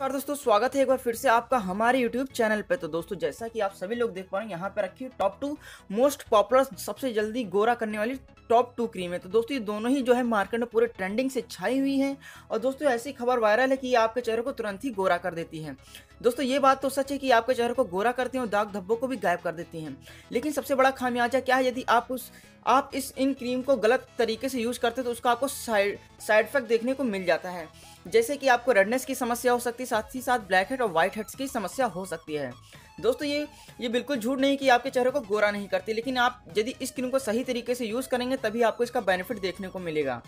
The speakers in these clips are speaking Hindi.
नमस्कार दोस्तों, स्वागत है एक बार फिर से आपका हमारे YouTube चैनल पे। तो दोस्तों, जैसा कि आप सभी लोग देख पा रहे हैं, यहाँ पे रखी है टॉप टू मोस्ट पॉपुलर सबसे जल्दी गोरा करने वाली टॉप टू क्रीम है। तो दोस्तों, ये दोनों ही जो है मार्केट में पूरे ट्रेंडिंग से छाई हुई हैं और दोस्तों, ऐसी खबर वायरल है कि ये आपके चेहरे को तुरंत ही गोरा कर देती है। दोस्तों, ये बात तो सच है कि आपके चेहरे को गोरा करती हैं और दाग धब्बों को भी गायब कर देती हैं। लेकिन सबसे बड़ा खामियाजा क्या है? यदि आप उस, आप इस इन क्रीम को गलत तरीके से यूज़ करते हैं तो उसका आपको साइड साइड इफ़ेक्ट देखने को मिल जाता है। जैसे कि आपको रेडनेस की समस्या हो सकती है, साथ ही साथ ब्लैक हेड और वाइट हेड्स की समस्या हो सकती है। दोस्तों, ये ये बिल्कुल झूठ नहीं कि आपके चेहरे को गोरा नहीं करती, लेकिन आप यदि इस क्रीम को सही तरीके से यूज़ करेंगे, तभी आपको इसका बेनिफिट देखने को मिलेगा।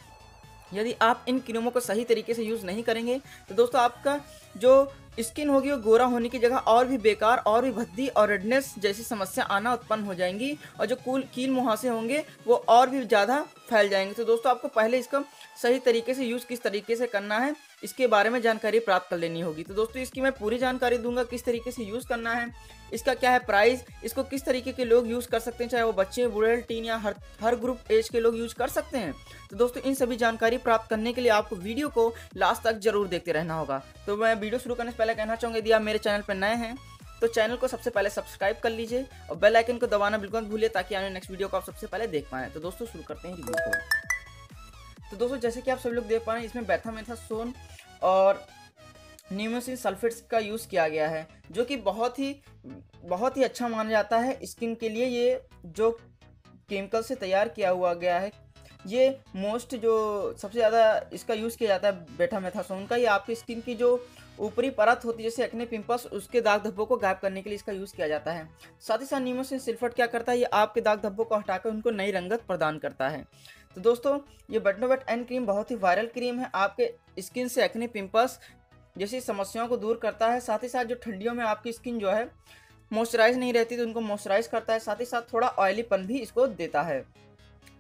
यदि आप इन क्रीमों को सही तरीके से यूज़ नहीं करेंगे तो दोस्तों, आपका जो स्किन होगी वो गोरा होने की जगह और भी बेकार, और भी भद्दी और रेडनेस जैसी समस्या आना उत्पन्न हो जाएँगी, और जो कूल कील मुहासे होंगे, वो और भी ज़्यादा फैल जाएँगे। तो दोस्तों, आपको पहले इसका सही तरीके से यूज़ किस तरीके से करना है, इसके बारे में जानकारी प्राप्त कर लेनी होगी। तो दोस्तों, इसकी मैं पूरी जानकारी दूँगा किस तरीके से यूज़ करना है, इसका क्या है प्राइस इसको किस तरीके के लोग यूज़ कर सकते हैं, चाहे वो बच्चे, बूढ़े टीन या हर हर ग्रुप एज के लोग यूज़ कर सकते हैं। तो दोस्तों, इन सभी जानकारी प्राप्त करने के लिए आपको वीडियो को लास्ट तक ज़रूर देखते रहना होगा। तो मैं वीडियो शुरू करने से पहले कहना चाहूँगा, यदि आप मेरे चैनल पर नए हैं तो चैनल को सबसे पहले सब्सक्राइब कर लीजिए और बेल आइकन को दबाना बिल्कुल मत भूलिए ताकि आने नेक्स्ट वीडियो को आप सबसे पहले देख पाएँ। तो दोस्तों, शुरू करते हैं रिव्यू को। तो दोस्तों, जैसे कि आप सभी लोग देख पा रहे हैं, इसमें बैथा सोन और न्यूमोसिन सल्फेट्स का यूज़ किया गया है, जो कि बहुत ही बहुत ही अच्छा माना जाता है। स्किन के लिए ये जो केमिकल से तैयार किया हुआ गया है ये मोस्ट जो सबसे ज़्यादा इसका यूज़ किया जाता है बेटा मेथासोन का, ये आपकी स्किन की जो ऊपरी परत होती है, जैसे एक्ने पिंपल्स उसके दाग धब्बों को गायब करने के लिए इसका यूज़ किया जाता है। साथ ही साथ नीमोसिन सिल्फेट क्या करता है, ये आपके दाग धब्बों को हटाकर उनको नई रंगत प्रदान करता है। तो दोस्तों, ये बटनोवेट एन क्रीम बहुत ही वायरल क्रीम है, आपके स्किन से एक्ने पिंपल्स जैसी समस्याओं को दूर करता है। साथ ही साथ जो ठंडियों में आपकी स्किन जो है मॉइस्चराइज नहीं रहती तो उनको मॉइस्चराइज करता है। साथ ही साथ थोड़ा ऑयलीपन भी इसको देता है।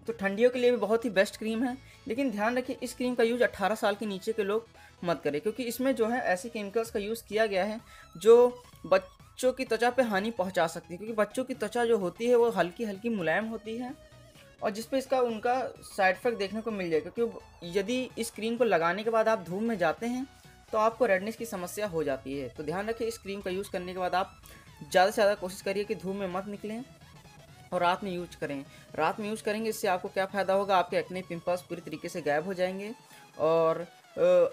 तो ठंडियों के लिए भी बहुत ही बेस्ट क्रीम है। लेकिन ध्यान रखिए, इस क्रीम का यूज़ 18 साल के नीचे के लोग मत करें, क्योंकि इसमें जो है ऐसे केमिकल्स का यूज़ किया गया है, जो बच्चों की त्वचा पे हानि पहुँचा सकती है। क्योंकि बच्चों की त्वचा जो होती है, वो हल्की हल्की मुलायम होती है और जिस पे इसका उनका साइड इफ़ेक्ट देखने को मिल जाएगा। क्योंकि यदि इस क्रीम को लगाने के बाद आप धूप में जाते हैं तो आपको रेडनेस की समस्या हो जाती है। तो ध्यान रखें इस क्रीम का यूज़ करने के बाद आप ज़्यादा से ज़्यादा कोशिश करिए कि धूप में मत निकलें। और रात में यूज़ करें। रात में यूज़ करेंगे, इससे आपको क्या फ़ायदा होगा? आपके एक्ने पिंपल्स पूरी तरीके से गायब हो जाएँगे। और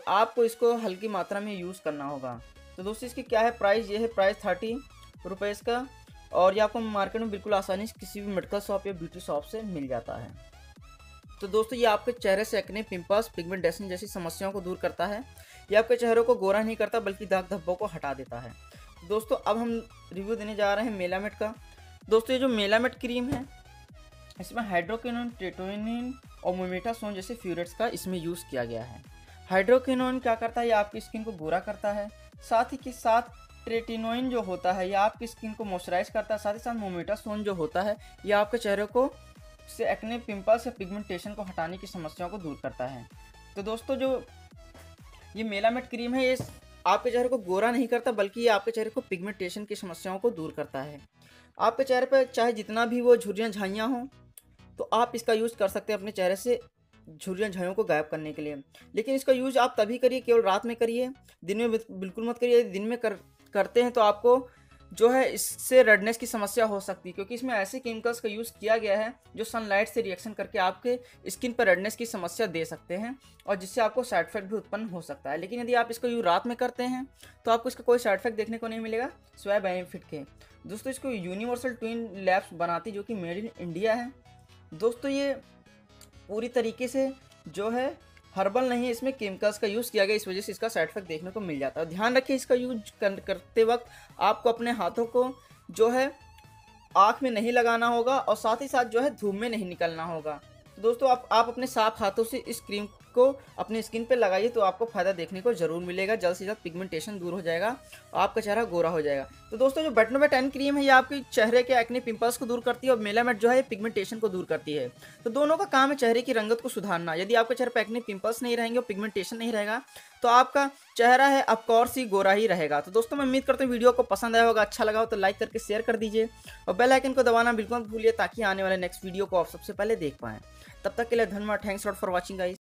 आपको इसको हल्की मात्रा में यूज़ करना होगा। तो दोस्तों, इसकी क्या है प्राइस ये है प्राइस थर्टी रुपीज़ का और ये आपको मार्केट में बिल्कुल आसानी से किसी भी मेडिकल शॉप या ब्यूटी शॉप से मिल जाता है। तो दोस्तों, ये आपके चेहरे से एक्ने पिंपल्स पिगमेंटेशन जैसी समस्याओं को दूर करता है। ये आपके चेहरे को गोरा नहीं करता, बल्कि दाग धब्बों को हटा देता है। दोस्तों, अब हम रिव्यू देने जा रहे हैं मेलामेट का। दोस्तों, ये जो मेलामेट क्रीम है, इसमें हाइड्रोकिनोन टेटोनिन और मोमेटासोन जैसे फ्यूरेट्स का इसमें यूज़ किया गया है। हाइड्रोकिनोन क्या करता है? ये आपकी स्किन को गोरा करता है, साथ ही के साथ ट्रेटिनोइन जो होता है, ये आपकी स्किन को मॉइस्चराइज करता है, साथ ही साथ मोमेटासोन जो होता है, ये आपके चेहरे को से एक्ने, पिंपल्स या पिगमेंटेशन को हटाने की समस्याओं को दूर करता है। तो दोस्तों, जो ये मेलामेट क्रीम है, ये आपके चेहरे को गोरा नहीं करता, बल्कि ये आपके चेहरे को पिगमेंटेशन की समस्याओं को दूर करता है। आपके चेहरे पर चाहे जितना भी वो झुरियाँ झाइयाँ हों तो आप इसका यूज़ कर सकते हैं अपने चेहरे से झुरियाँ झाइयों को गायब करने के लिए। लेकिन इसका यूज़ आप तभी करिए, केवल रात में करिए, दिन में बिल्कुल मत करिए, दिन में कर, करते हैं तो आपको जो है इससे रेडनेस की समस्या हो सकती है, क्योंकि इसमें ऐसे केमिकल्स का यूज़ किया गया है जो सनलाइट से रिएक्शन करके आपके स्किन पर रेडनेस की समस्या दे सकते हैं और जिससे आपको साइड इफ़ेक्ट भी उत्पन्न हो सकता है। लेकिन यदि आप इसको यूँ रात में करते हैं तो आपको इसका कोई साइड इफ़ेक्ट देखने को नहीं मिलेगा, स्वय बेनिफिट के। दोस्तों, इसको यूनिवर्सल ट्विन लैब्स बनाती, जो कि मेड इन इंडिया है। दोस्तों, ये पूरी तरीके से जो है हर्बल नहीं है, इसमें केमिकल्स का यूज़ किया गया, इस वजह से इसका साइड इफ़ेक्ट देखने को मिल जाता है। ध्यान रखिए, इसका यूज़ करते वक्त आपको अपने हाथों को जो है आँख में नहीं लगाना होगा और साथ ही साथ जो है धूप में नहीं निकलना होगा। तो दोस्तों, आप आप अपने साफ़ हाथों से इस क्रीम को अपने स्किन पे लगाइए तो आपको फ़ायदा देखने को ज़रूर मिलेगा। जल्द से जल्द पिगमेंटेशन दूर हो जाएगा और आपका चेहरा गोरा हो जाएगा। तो दोस्तों, जो बटनोवे टेन क्रीम है, ये आपके चेहरे के एक्ने पिंपल्स को दूर करती है और मेलामेट जो है पिगमेंटेशन को दूर करती है। तो दोनों का काम है चेहरे की रंगत को सुधारना। यदि आपके चेहरे पर एक्ने पिंपल्स नहीं रहेंगे और पिगमेंटेशन नहीं रहेगा तो आपका चेहरा है ऑफकोर्स ही गोरा ही रहेगा। तो दोस्तों, मैं उम्मीद करता हूँ वीडियो को पसंद आया होगा अच्छा लगा हो तो लाइक करके शेयर कर दीजिए और बेल आइकन को दबाना बिल्कुल भूलिए ताकि आने वाले नेक्स्ट वीडियो को आप सबसे पहले देख पाएँ। तब तक के लिए धन्यवाद। Thanks for watching guys